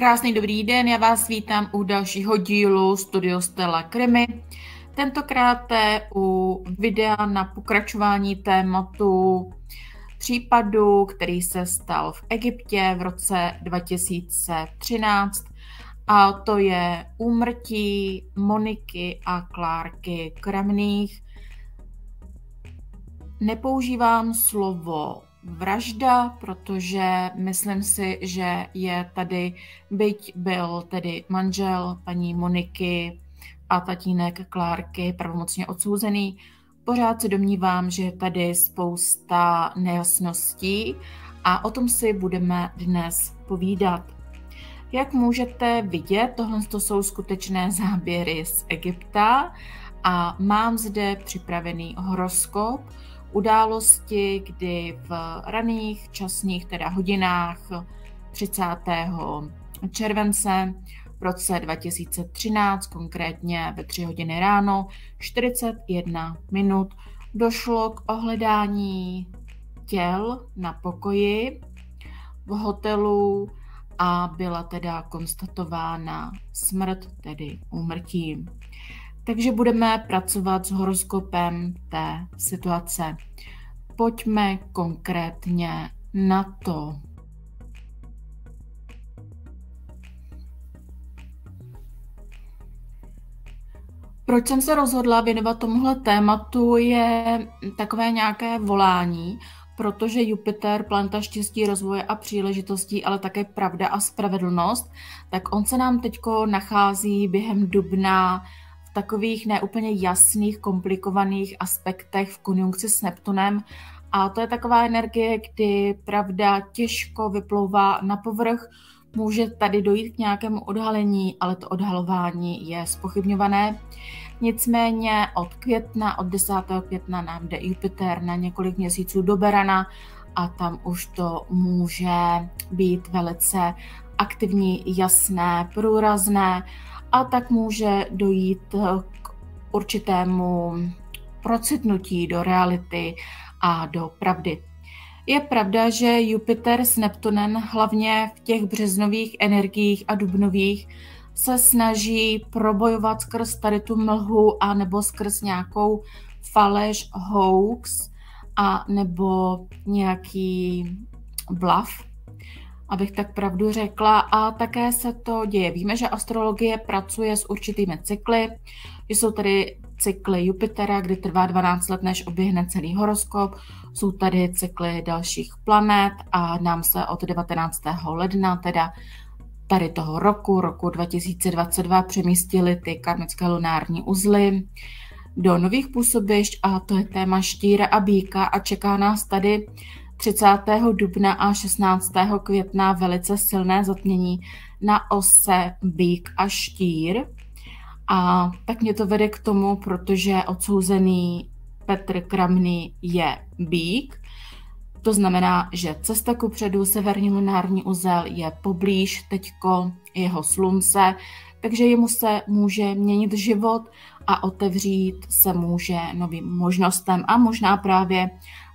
Krásný dobrý den, já vás vítám u dalšího dílu Studio Stella Krimi. Tentokrát u videa na pokračování tématu případu, který se stal v Egyptě v roce 2013 a to je úmrtí Moniky a Klárky Kremných. Nepoužívám slovo vražda, protože myslím si, že je tady, byť byl tedy manžel paní Moniky a tatínek Klárky pravomocně odsouzený, pořád se domnívám, že je tady spousta nejasností a o tom si budeme dnes povídat. Jak můžete vidět, tohle to jsou skutečné záběry z Egypta a mám zde připravený horoskop, události, kdy v raných časných teda hodinách 30. července v roce 2013, konkrétně ve 3 hodiny ráno, 41 minut, došlo k ohledání těl na pokoji v hotelu a byla teda konstatována smrt, tedy úmrtí. Takže budeme pracovat s horoskopem té situace. Pojďme konkrétně na to. Proč jsem se rozhodla věnovat tomuhle tématu je takové nějaké volání, protože Jupiter, planeta štěstí, rozvoje a příležitostí, ale také pravda a spravedlnost, tak on se nám teď nachází během dubna takových neúplně jasných, komplikovaných aspektech v konjunkci s Neptunem. A to je taková energie, kdy pravda těžko vyplouvá na povrch, může tady dojít k nějakému odhalení, ale to odhalování je spochybňované. Nicméně od května, od 10. května nám jde Jupiter na několik měsíců do Berana a tam už to může být velice aktivní, jasné, průrazné a tak může dojít k určitému procitnutí do reality a do pravdy. Je pravda, že Jupiter s Neptunem hlavně v těch březnových energiích a dubnových se snaží probojovat skrz tady tu mlhu a nebo skrz nějakou faleš, hoax a nebo nějaký bluff, abych tak pravdu řekla. A také se to děje. Víme, že astrologie pracuje s určitými cykly, jsou tady cykly Jupitera, kdy trvá 12 let, než oběhne celý horoskop. Jsou tady cykly dalších planet a nám se od 19. ledna, teda tady toho roku, roku 2022, přemístily ty karmické lunární uzly do nových působišť a to je téma štíra a býka a čeká nás tady 30. dubna a 16. května velice silné zatmění na ose Bík a Štír. A tak mě to vede k tomu, protože odsouzený Petr Kramný je Bík. To znamená, že cesta ku předu, severní lunární uzel je poblíž teďko jeho slunce, takže jemu se může měnit život a otevřít se může novým možnostem a možná právě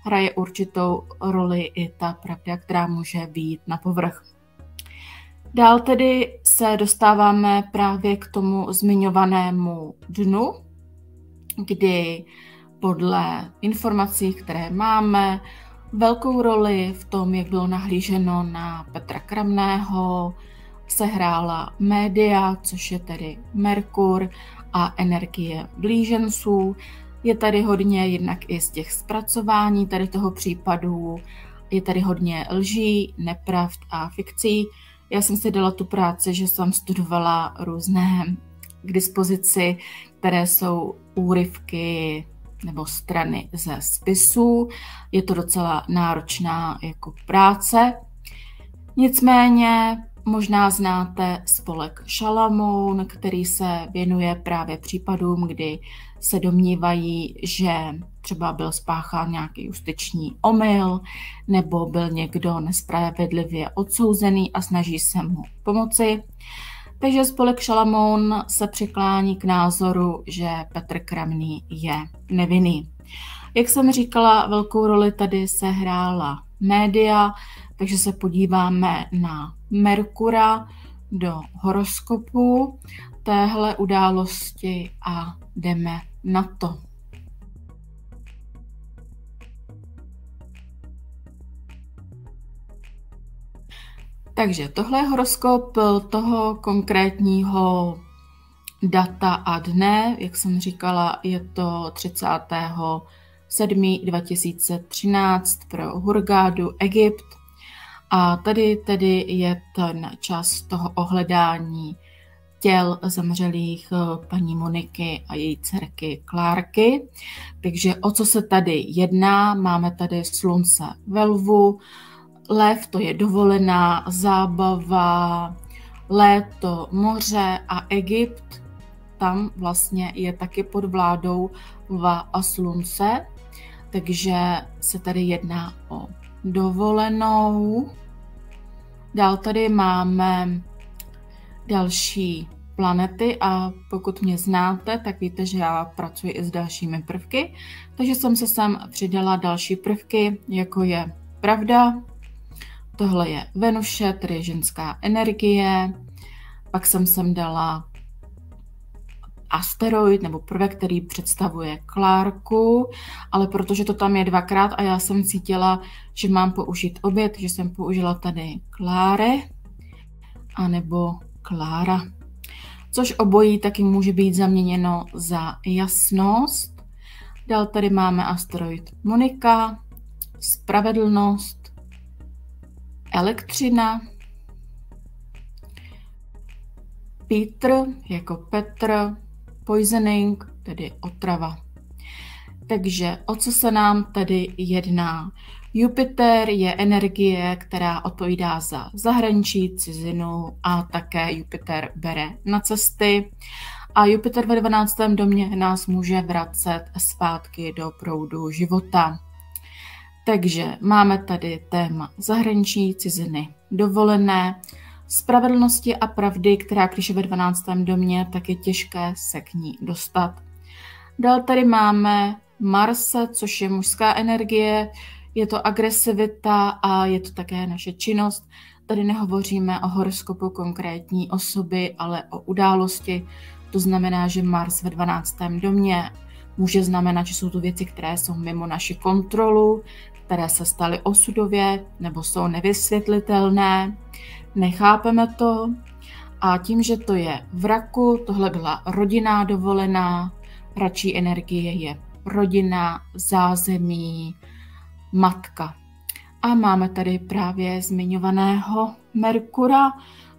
hraje určitou roli i ta pravda, která může být na povrch. Dál tedy se dostáváme právě k tomu zmiňovanému dnu, kdy podle informací, které máme, velkou roli v tom, jak bylo nahlíženo na Petra Kramného, sehrála média, což je tedy Merkur a energie blíženců. Je tady hodně jednak i z těch zpracování tady toho případu, je tady hodně lží, nepravd a fikcí. Já jsem si dala tu práci, že jsem studovala různé k dispozici, které jsou úryvky nebo strany ze spisů. Je to docela náročná jako práce. Nicméně Možná znáte spolek Šalamoun, který se věnuje právě případům, kdy se domnívají, že třeba byl spáchán nějaký justiční omyl nebo byl někdo nespravedlivě odsouzený a snaží se mu pomoci. Takže spolek Šalamoun se přiklání k názoru, že Petr Kramný je nevinný. Jak jsem říkala, velkou roli tady se hrála média, takže se podíváme na Merkura, do horoskopu téhle události a jdeme na to. Takže tohle je horoskop toho konkrétního data a dne. Jak jsem říkala, je to 30. 7. 2013 pro Hurgádu, Egypt. A tady tedy je ten čas toho ohledání těl zemřelých eh, paní Moniky a její dcerky Klárky. Takže o co se tady jedná? Máme tady slunce ve lvu, lev to je dovolená zábava, léto, moře a Egypt, tam vlastně je taky pod vládou lva a slunce, takže se tady jedná o dovolenou. Dál tady máme další planety a pokud mě znáte, tak víte, že já pracuji i s dalšími prvky, takže jsem se sem přidala další prvky, jako je pravda, tohle je Venuše, tedy ženská energie, pak jsem sem dala asteroid nebo prvek, který představuje Klárku, ale protože to tam je dvakrát a já jsem cítila, že mám použít obě, takže jsem použila tady Kláre anebo Klára. Což obojí taky může být zaměněno za jasnost. Dál tady máme asteroid Monika, spravedlnost, elektřina, Petr jako Petr, poisoning, tedy otrava. Takže o co se nám tedy jedná? Jupiter je energie, která odpovídá za zahraničí, cizinu a také Jupiter bere na cesty. A Jupiter ve 12. domě nás může vracet zpátky do proudu života. Takže máme tady téma zahraničí, ciziny, dovolené, spravedlnosti a pravdy, která když je ve 12. domě, tak je těžké se k ní dostat. Dál tady máme Marse, což je mužská energie, je to agresivita a je to také naše činnost. Tady nehovoříme o horoskopu konkrétní osoby, ale o události. To znamená, že Mars ve 12. domě může znamenat, že jsou to věci, které jsou mimo naši kontrolu, které se staly osudově nebo jsou nevysvětlitelné nechápeme to a tím, že to je v raku, tohle byla rodinná dovolená, radší energie je rodina, zázemí, matka. A máme tady právě zmiňovaného Merkura,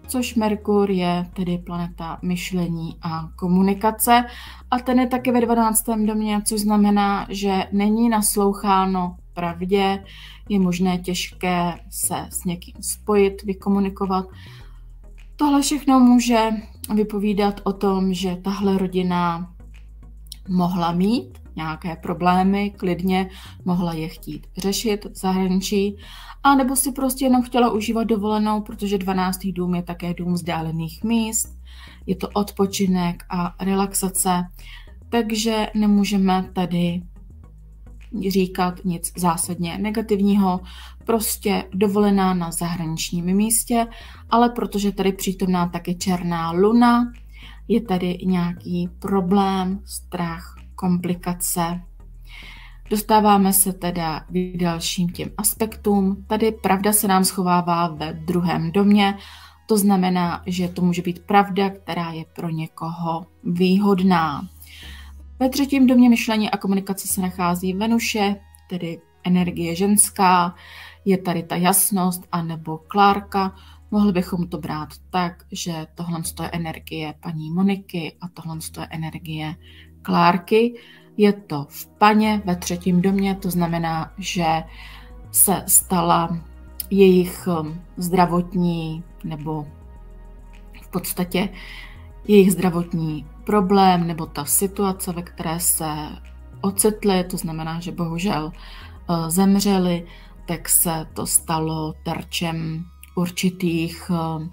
což Merkur je tedy planeta myšlení a komunikace. A ten je taky ve 12. domě, což znamená, že není nasloucháno pravdě, je možné těžké se s někým spojit, vykomunikovat. Tohle všechno může vypovídat o tom, že tahle rodina mohla mít nějaké problémy, klidně mohla je chtít řešit v zahraničí, a nebo si prostě jenom chtěla užívat dovolenou, protože 12. dům je také dům vzdálených míst, je to odpočinek a relaxace, takže nemůžeme tady říkat nic zásadně negativního, prostě dovolená na zahraničním místě, ale protože tady přítomná také černá luna, je tady nějaký problém, strach, komplikace. Dostáváme se teda k dalším těm aspektům. Tady pravda se nám schovává ve druhém domě, to znamená, že to může být pravda, která je pro někoho výhodná. Ve třetím domě myšlení a komunikace se nachází Venuše, tedy energie ženská, je tady ta jasnost, anebo Klárka. Mohli bychom to brát tak, že tohle je energie paní Moniky a tohle je energie Klárky. Je to v paně ve třetím domě, to znamená, že se stala jejich um, zdravotní nebo v podstatě jejich zdravotní problém nebo ta situace, ve které se ocitli, to znamená, že bohužel eh, zemřeli, tak se to stalo terčem určitých eh,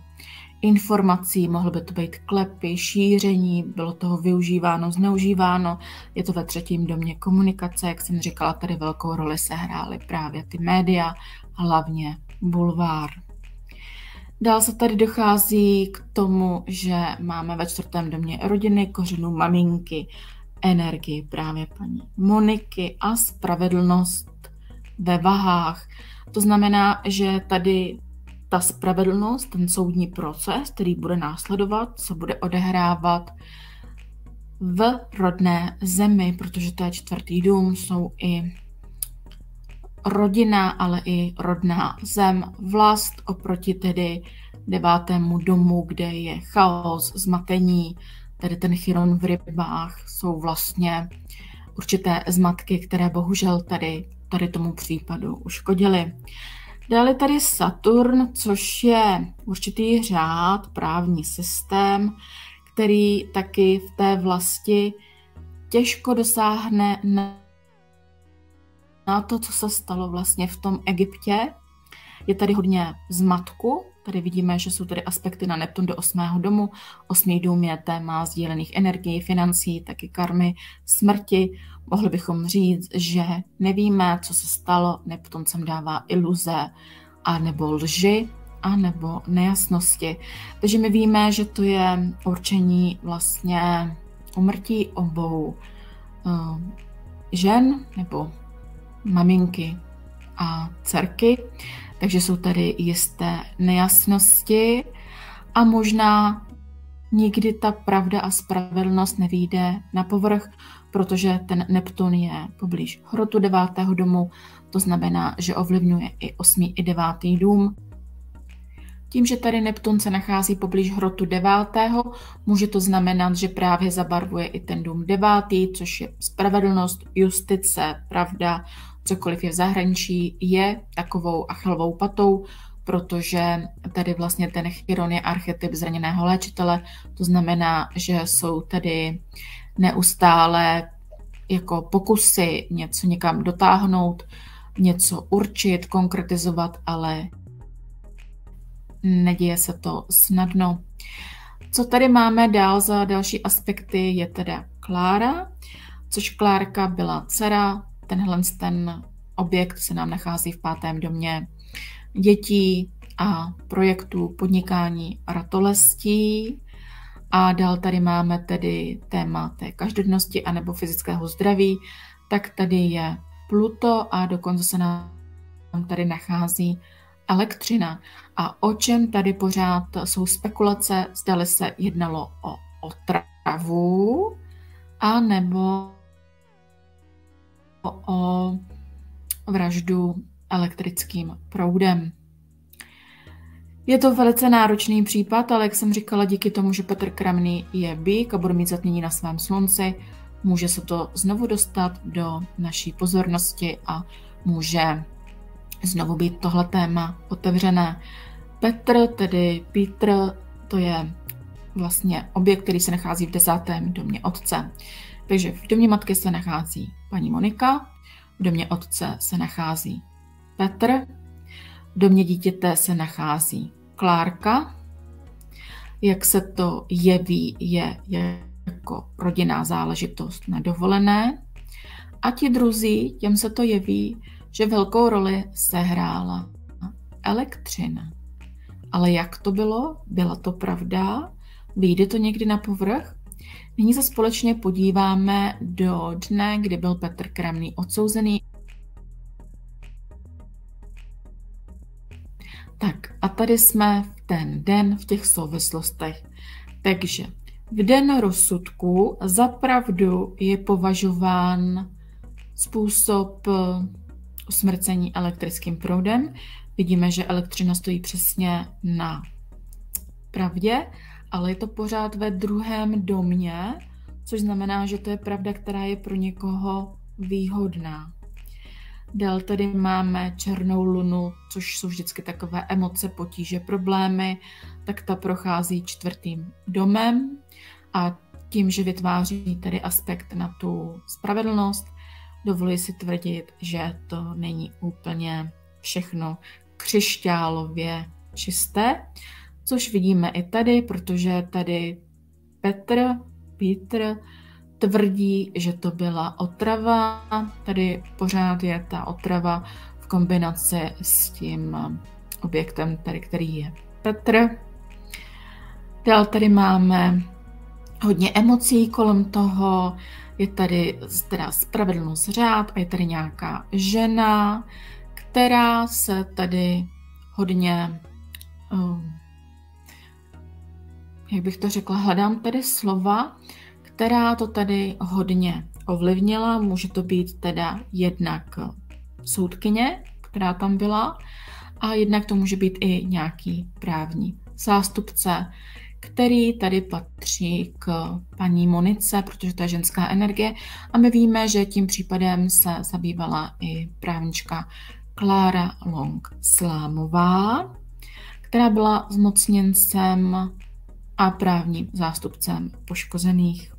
informací, mohlo by to být klepy, šíření, bylo toho využíváno, zneužíváno. Je to ve třetím domě komunikace, jak jsem říkala, tady velkou roli se hrály právě ty média, hlavně bulvár. Dál se tady dochází k tomu, že máme ve čtvrtém domě rodiny, kořenu maminky, energii právě paní Moniky a spravedlnost ve vahách. To znamená, že tady ta spravedlnost, ten soudní proces, který bude následovat, se bude odehrávat v rodné zemi, protože to je čtvrtý dům, jsou i rodina, ale i rodná zem, vlast oproti tedy devátému domu, kde je chaos, zmatení, tedy ten chiron v rybách, jsou vlastně určité zmatky, které bohužel tady, tady tomu případu uškodily. Dále tady Saturn, což je určitý řád, právní systém, který taky v té vlasti těžko dosáhne na to, co se stalo vlastně v tom Egyptě. Je tady hodně zmatku, tady vidíme, že jsou tady aspekty na Neptun do osmého domu. Osmý dům je téma sdílených energií, financí, taky karmy, smrti. Mohli bychom říct, že nevíme, co se stalo, Neptun sem dává iluze a nebo lži, a nebo nejasnosti. Takže my víme, že to je určení vlastně umrtí obou uh, žen nebo maminky a dcerky, takže jsou tady jisté nejasnosti a možná nikdy ta pravda a spravedlnost nevíde na povrch, protože ten Neptun je poblíž hrotu devátého domu, to znamená, že ovlivňuje i osmý i devátý dům. Tím, že tady Neptun se nachází poblíž hrotu devátého, může to znamenat, že právě zabarvuje i ten dům devátý, což je spravedlnost, justice, pravda, cokoliv je v zahraničí, je takovou achilovou patou, protože tady vlastně ten chiron je archetyp zraněného léčitele, to znamená, že jsou tady neustále jako pokusy něco někam dotáhnout, něco určit, konkretizovat, ale neděje se to snadno. Co tady máme dál za další aspekty je teda Klára, což Klárka byla dcera Tenhle ten objekt se nám nachází v pátém domě dětí a projektů podnikání ratolestí. A dál tady máme tedy téma té každodennosti anebo fyzického zdraví, tak tady je Pluto a dokonce se nám tady nachází elektřina. A o čem tady pořád jsou spekulace, zdali se jednalo o otravu, a nebo o vraždu elektrickým proudem. Je to velice náročný případ, ale jak jsem říkala, díky tomu, že Petr Kramný je býk a bude mít zatmění na svém slunci, může se to znovu dostat do naší pozornosti a může znovu být tohle téma otevřené. Petr, tedy Petr, to je vlastně objekt, který se nachází v desátém domě otce. Takže v domě matky se nachází paní Monika, v domě otce se nachází Petr, v domě dítěte se nachází Klárka. Jak se to jeví, je, je jako rodinná záležitost na dovolené. A ti druzí, těm se to jeví, že velkou roli sehrála elektřina. Ale jak to bylo? Byla to pravda? Vyjde to někdy na povrch? Nyní se společně podíváme do dne, kdy byl Petr Kramný odsouzený. Tak a tady jsme v ten den v těch souvislostech. Takže v den rozsudku za pravdu je považován způsob usmrcení elektrickým proudem. Vidíme, že elektřina stojí přesně na pravdě ale je to pořád ve druhém domě, což znamená, že to je pravda, která je pro někoho výhodná. Dál tady máme černou lunu, což jsou vždycky takové emoce, potíže, problémy, tak ta prochází čtvrtým domem a tím, že vytváří tady aspekt na tu spravedlnost, dovoluji si tvrdit, že to není úplně všechno křišťálově čisté což vidíme i tady, protože tady Petr, Petr tvrdí, že to byla otrava. Tady pořád je ta otrava v kombinaci s tím objektem, tady, který je Petr. Dál tady máme hodně emocí kolem toho, je tady teda spravedlnost řád a je tady nějaká žena, která se tady hodně, um, jak bych to řekla, hledám tady slova, která to tady hodně ovlivnila. Může to být teda jednak soudkyně, která tam byla, a jednak to může být i nějaký právní zástupce, který tady patří k paní Monice, protože to je ženská energie. A my víme, že tím případem se zabývala i právnička Klára Long Slámová, která byla zmocněncem a právním zástupcem poškozených.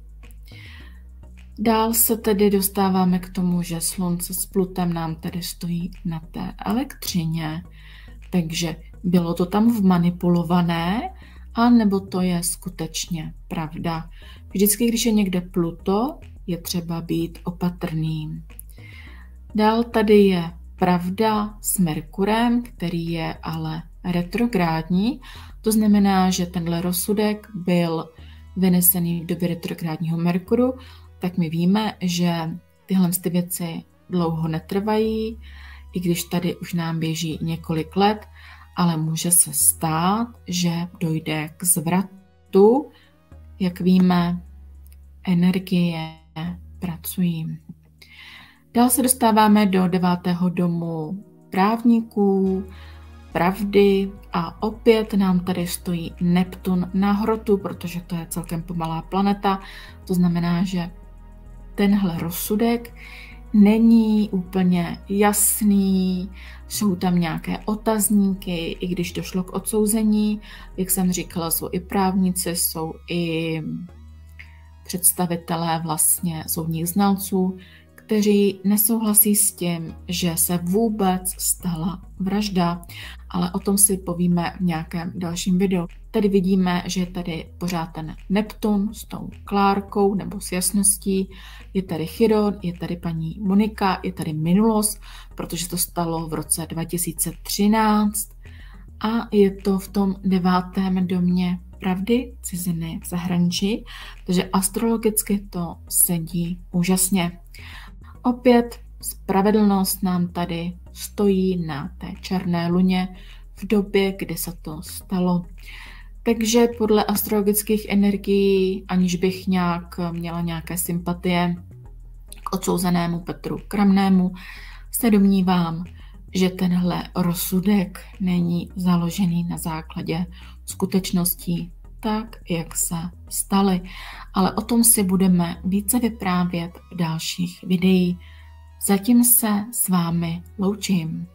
Dál se tedy dostáváme k tomu, že slunce s Plutem nám tedy stojí na té elektřině, takže bylo to tam vmanipulované, a nebo to je skutečně pravda. Vždycky, když je někde Pluto, je třeba být opatrný. Dál tady je pravda s Merkurem, který je ale retrográdní. To znamená, že tenhle rozsudek byl vynesený v době retrográdního Merkuru, tak my víme, že tyhle ty věci dlouho netrvají, i když tady už nám běží několik let, ale může se stát, že dojde k zvratu. Jak víme, energie pracují. Dál se dostáváme do devátého domu právníků, pravdy a opět nám tady stojí Neptun na hrotu, protože to je celkem pomalá planeta. To znamená, že tenhle rozsudek není úplně jasný, jsou tam nějaké otazníky, i když došlo k odsouzení. Jak jsem říkala, jsou i právníci, jsou i představitelé vlastně soudních znalců, kteří nesouhlasí s tím, že se vůbec stala vražda, ale o tom si povíme v nějakém dalším videu. Tady vidíme, že je tady pořád ten Neptun s tou Klárkou nebo s jasností, je tady Chiron, je tady paní Monika, je tady minulost, protože to stalo v roce 2013 a je to v tom devátém domě pravdy, ciziny, zahraničí, takže astrologicky to sedí úžasně. Opět spravedlnost nám tady stojí na té černé luně v době, kdy se to stalo. Takže podle astrologických energií, aniž bych nějak měla nějaké sympatie k odsouzenému Petru Kramnému, se domnívám, že tenhle rozsudek není založený na základě skutečností tak, jak se staly. Ale o tom si budeme více vyprávět v dalších videích. Zatím se s vámi loučím.